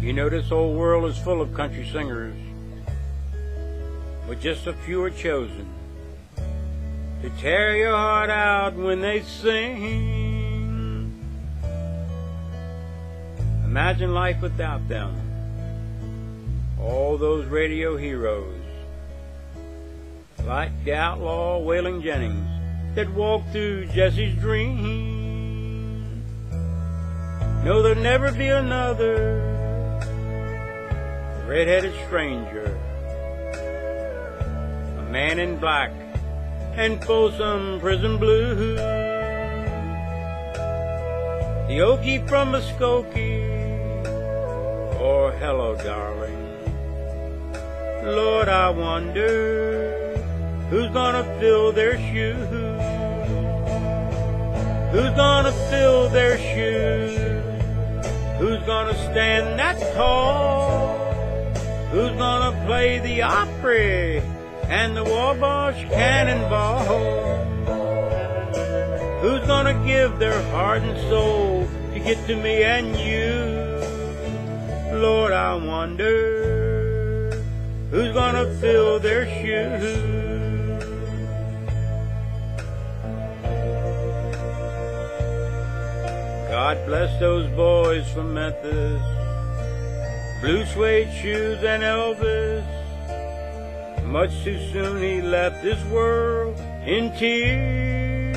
You know this whole world is full of country singers, but just a few are chosen to tear your heart out when they sing. Imagine life without them. All those radio heroes, like the outlaw Waylon Jennings, that walked through Jessi's dream. No, there'll never be another red-headed stranger, a man in black and Folsom Prison Blues. The Okie from Muskogee, or Hello Darling. Lord, I wonder who's gonna fill their shoes. Who's gonna fill their shoes? Who's gonna stand that tall? Who's gonna play the Opry? and the Wabash Cannonball. Who's gonna give their heart and soul to get to me and you? Lord, I wonder who's gonna fill their shoes. God bless those boys from Memphis, blue suede shoes and Elvis. Much too soon he left this world in tears.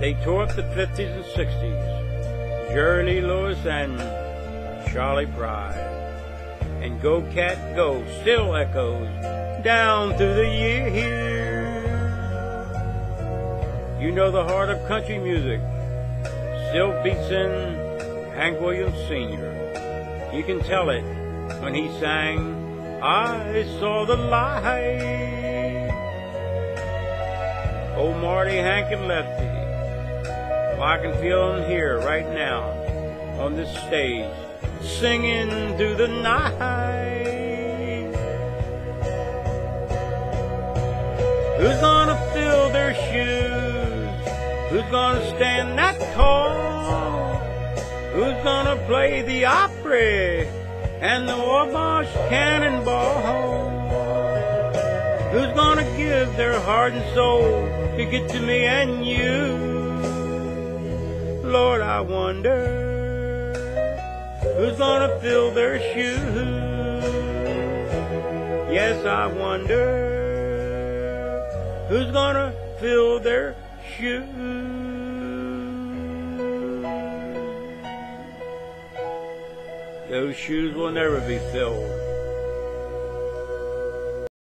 They tore up the 50s and 60s, Jerry Lewis and Charlie Pride. And Go Cat Go still echoes down through the years. You know the heart of country music still beats in Hank Williams Sr. You can tell it when he sang I saw the light. Oh, Marty, Hank, and Lefty. Well, I can feel them here right now on this stage, singing through the night. Who's gonna fill their shoes? Who's gonna stand that tall? Who's gonna play the Opry? and the Wabash Cannonball. Who's gonna give their heart and soul to get to me and you? Lord, I wonder who's gonna fill their shoes. Yes, I wonder who's gonna fill their shoes. Those shoes will never be filled